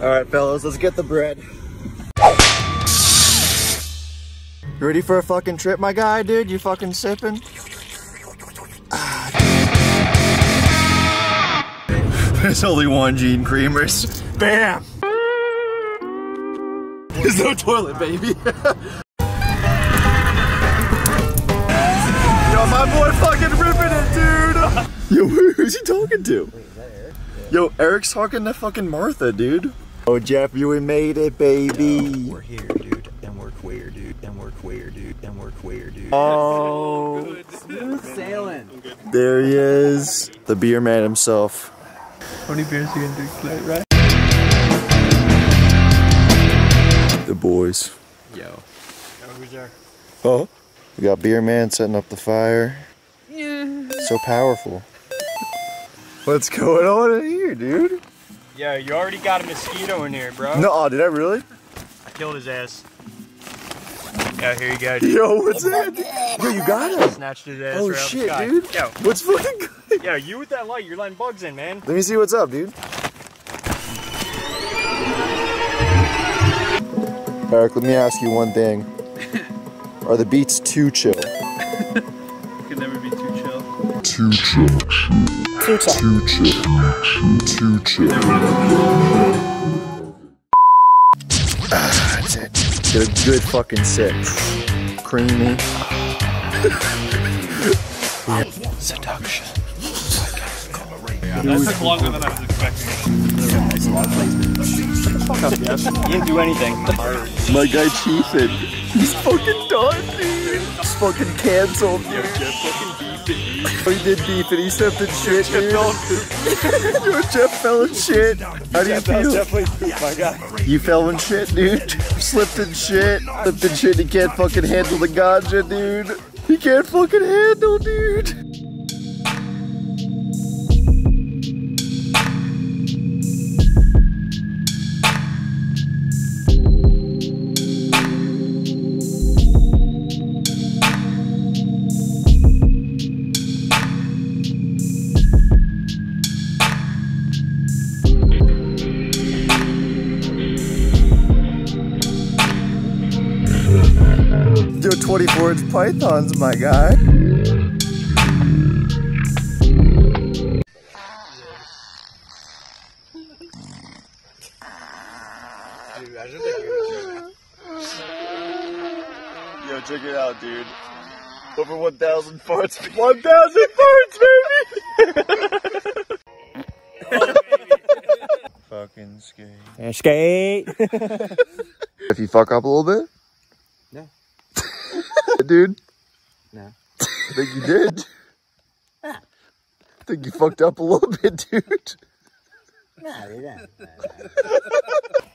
All right, fellas, let's get the bread. Ready for a fucking trip, my guy, dude? You fucking sipping? There's only one Gene Creamers. Bam! There's no toilet, baby. Yo, my boy fucking ripping it, dude. Yo, who's he talking to? Yo, Eric's talking to fucking Martha, dude. Oh, Jeff, you made it, baby. We're here, dude, and we're queer, dude, and we're queer, dude, and we're queer, dude. Oh, Sailing. there he is. The beer man himself. How many beers are you gonna drink tonight, right? The boys. Yo. Who's there? Oh. We got beer man setting up the fire. Yeah. So powerful. What's going on in here, dude? Yeah, you already got a mosquito in here, bro. No, did I really? I killed his ass. Yeah, here you go, dude. Yo, what's that? Yo, you got him. Snatched his ass Oh right out the shit, sky. dude. Yo, What's fucking good? yo, you with that light, you're letting bugs in, man. Let me see what's up, dude. Eric, let me ask you one thing. Are the beats too chill? Too chill. Too chill. Too chill. Too chill. Ah, that's it. Get a good fucking six. Creamy. Seduction. That took longer than I was expecting. You didn't do anything. My guy Chiefin. He's fucking done, dude. He's fucking canceled, dude. Oh, he did beef and he stepped in shit, dude. Yo, Jeff fell in shit. How do you feel? definitely poop, my guy. You fell in shit, dude. Slipped in shit. Slipped in shit. He can't fucking handle the ganja, dude. He can't fucking handle, dude. Yo, 24 inch pythons, my guy. Yo, check it out, dude. Over 1,000 farts. 1,000 farts, baby! Fucking skate. Skate. If you fuck up a little bit? No. Dude? No. I think you did. I think you fucked up a little bit, dude.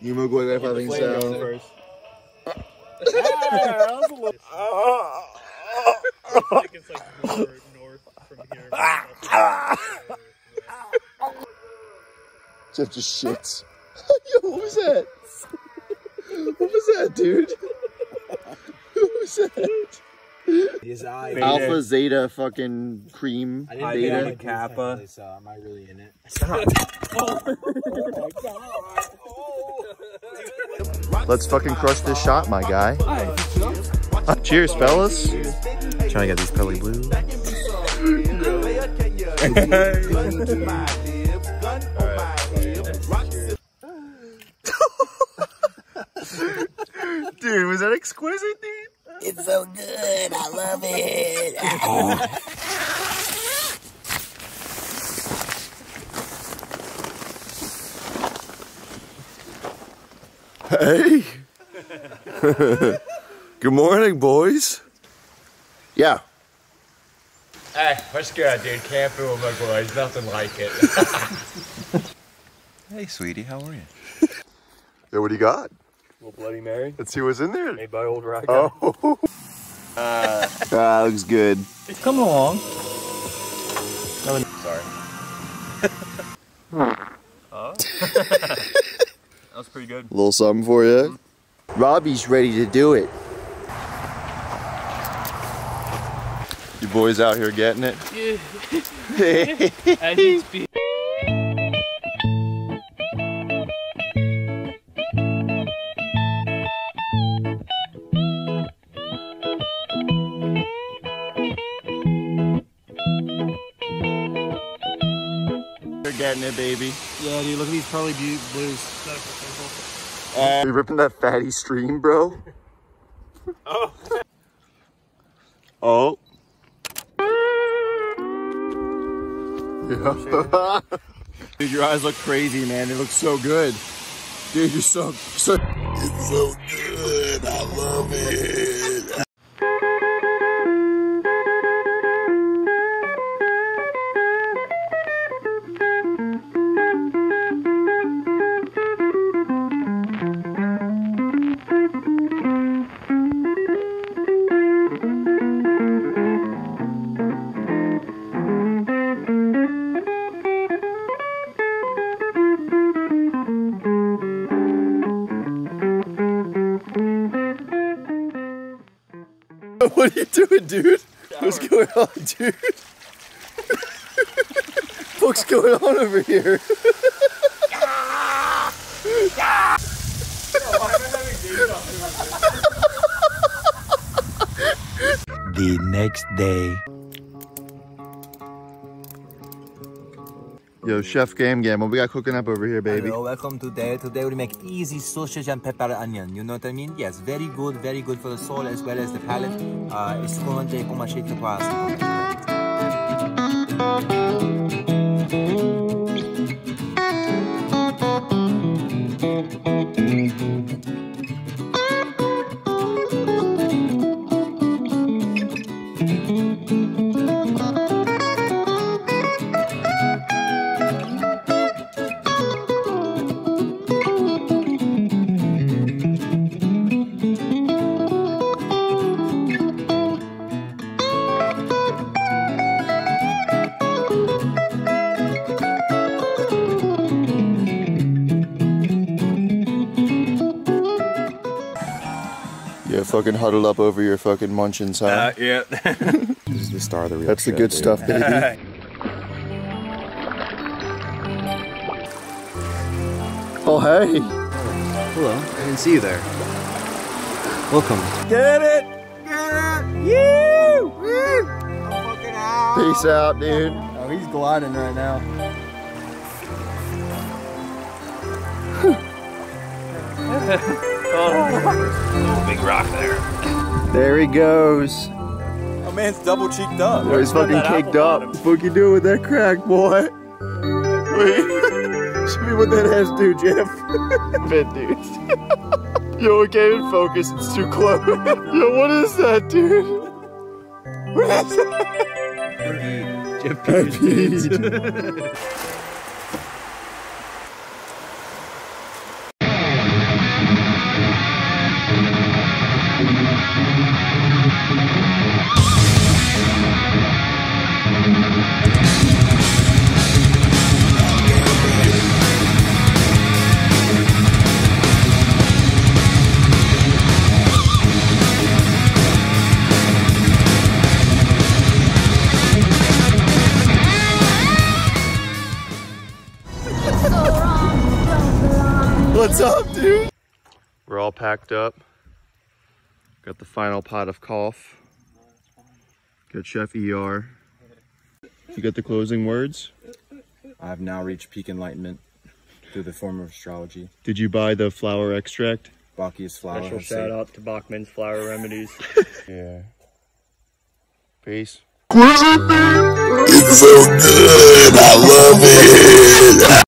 You mo go there fucking sound. it's like north, north from here. Jeff just shits. Yo, what was that? What was that, dude? What was that? His eye. Alpha, Zeta, fucking cream, I didn't beta. think Kappa. So am I really in it? Let's fucking crush this shot, my guy. Uh, cheers, fellas. Trying to get these Pelly Blues. Dude, was that exquisite, dude? It's so good. I love it. Hey. Good morning, boys. Yeah. Hey, what's good, dude? Can't fool my boys. Nothing like it. Hey, sweetie, how are you? Yeah, what do you got? Little Bloody Mary. Let's see what's in there. Made by Old Rock. Oh. Uh, ah, looks good. Come along. Sorry. oh. that was pretty good. A little something for you. Robbie's ready to do it. You boys out here getting it? As you speak. Getting it, baby. Yeah, dude, look at these pearly bu- blues. Uh, Are you ripping that fatty stream, bro? Oh. Oh. Yeah. Dude, your eyes look crazy, man. They look so good. Dude, you're so so. It's so good. I love it. What are you doing, dude? What's going on, dude? What's going on over here? The next day. Yo, Chef Game Game, what we got cooking up over here, baby? Hello, welcome today. Today we make easy sausage and pepper onion. You know what I mean? Yes, very good, very good for the soul as well as the palate. Uh, escolante como shake pasta. Yeah, fucking huddled up over your fucking munchins, huh? Uh, yeah. This is the star of the real That's the good dude. stuff, baby. oh, hey. Hello, I didn't see you there. Welcome. Get it! Get it! You! Peace out, dude. Oh, he's gliding right now. There he goes. My man's double cheeked up. Oh, he's fucking caked up. What the fuck you doing with that crack, boy? Wait. Show me what that has to do, Jeff. Bit, dude. Yo, it can't even focus. It's too close. Yo, what is that, dude? What is that? Jeff Pete. What's up, dude? We're all packed up. Got the final pot of cough. Got Chef ER. You got the closing words? I have now reached peak enlightenment through the form of astrology. Did you buy the flower extract? Bacchius flower. Special shout saved- out to Bachman's Flower Remedies. Yeah. Peace. It's so good. I love it.